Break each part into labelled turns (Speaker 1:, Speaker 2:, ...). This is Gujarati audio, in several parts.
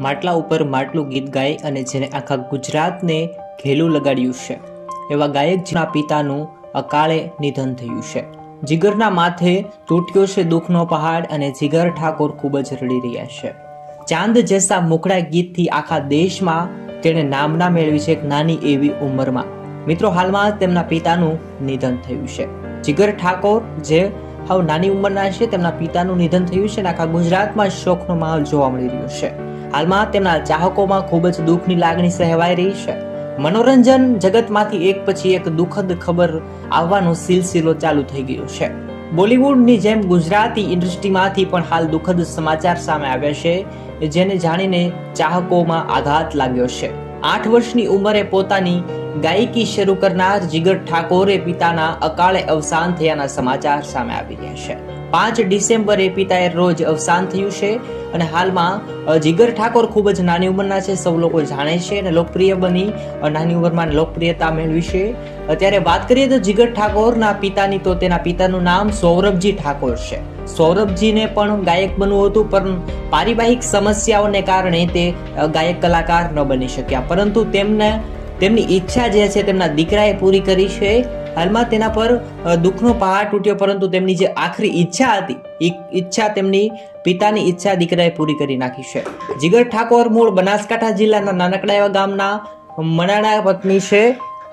Speaker 1: માટલા ઉપર માટલું ગીત ગાય અને જેને આખા ગુજરાતને ઘેલું લગાડ્યું છે. એવા ગાયક જેના પિતાનું અકાળે નિધન થયું છે. જીગરના માથે તૂટ્યો છે દુઃખનો પહાડ અને જીગર ઠાકોર ખૂબ જ રડી રહ્યા છે. ચાંદ જેસા મોકળા ગીતથી આખા દેશમાં તેણે નામના મેળવી છે એક નાની એવી ઉંમરમાં. મિત્રો, હાલમાં તેમના પિતાનું નિધન થયું છે. જીગર ઠાકોર, જે હાવ નાની ઉંમરના છે, તેમના પિતાનું નિધન થયું છે અને આખા ગુજરાતમાં શોકનો માહોલ જોવા મળી રહ્યો છે. હાલમાં તેમના ચાહકોમાં ખૂબ જ દુઃખની લાગણી સહેવાઈ રહી છે. મનોરંજન જગતમાંથી એક પછી એક દુઃખદ ખબર આવવાનો સિલસિલો ચાલુ થઈ ગયો છે. બોલિવૂડની જેમ ગુજરાતી ઇન્ડસ્ટ્રીમાંથી પણ હાલ દુઃખદ સમાચાર સામે આવ્યા છે, જેને જાણીને ચાહકોમાં આઘાત લાગ્યો છે. આઠ વર્ષની ઉંમરે પોતાની ગાયકી શરૂ કરનાર જીગર ઠાકોરે પિતાના અકાળે અવસાન થયાના સમાચાર સામે આવી રહ્યા છે. પાંચ ડિસેમ્બરે પિતાએ રોજ અવસાન થયું છે અને હાલમાં જીગર ઠાકોર ખૂબ જ નાની ઉંમરના છે, સૌ લોકો જાણે છે અને લોકપ્રિય બની નાની ઉંમરમાં લોકપ્રિયતા મેળવી છે. અત્યારે વાત કરીએ તો જીગર ઠાકોરના પિતાની, તો તેના પિતાનું નામ સૌરભજી ઠાકોર છે. સૌરભજીને પણ ગાયક બનવું હતું, પણ પારિવારિક સમસ્યાઓને કારણે તે ગાયક કલાકાર ન બની શક્યા. પરંતુ તેમને, તેમની ઈચ્છા જે છે, તેમના દીકરાએ પૂરી કરી છે. હાલમાં તેના પર દુઃખનો પહાડ તૂટ્યો, પરંતુ તેમની જે આખરી ઈચ્છા હતી ઈચ્છા તેમની પિતાની ઈચ્છા દીકરાએ પૂરી કરી નાખી છે. જીગર ઠાકોર મૂળ બનાસકાંઠા જિલ્લાના નાનકડા એવા ગામના મનાણા પત્ની છે.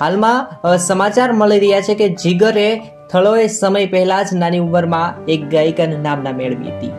Speaker 1: હાલમાં સમાચાર મળી રહ્યા છે કે જીગરે થળોએ સમય પહેલા જ નાની ઉંમરમાં એક ગાયિકાનું નામના મેળવી હતી.